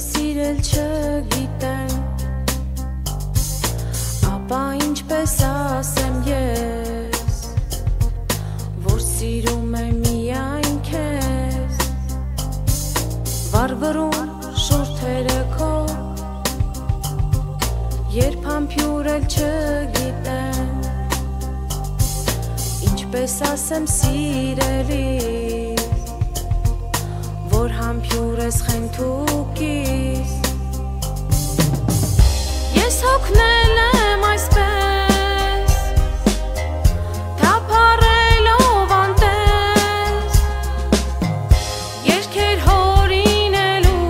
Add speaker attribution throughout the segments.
Speaker 1: սիրել չգիտեն Ապա ինչպես ասեմ ես Որ սիրում եմ միայն քեզ Վարվրում շուրթերը քո Երբ համբյուրել չգիտեն Ինչպես ասեմ սիրելի Որ համբյուր ես խենթուկիս Ես հոգնել եմ այսպես Թափարելով անտես Երկեր հորինելու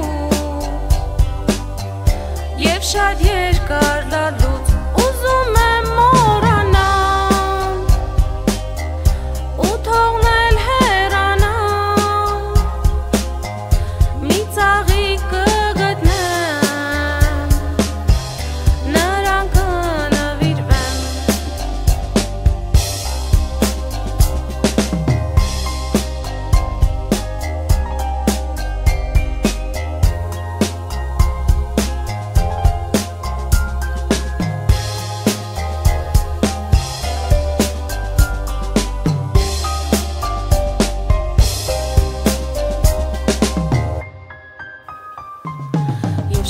Speaker 1: Եվ շատ երկար լալուց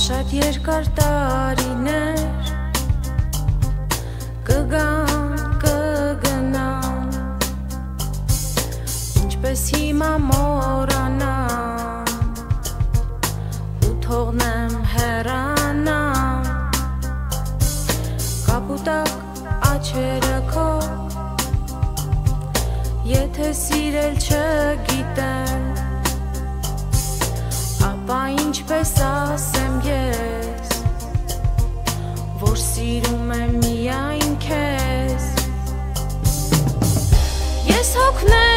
Speaker 1: շատ երկար տարիներ կգան կգնան ինչպես հիմա մորանան ու թողնեմ հեռանան կապուտակ աչերը քո եթե սիրել չգիտեմ ապա ինչպես ա soğuk ne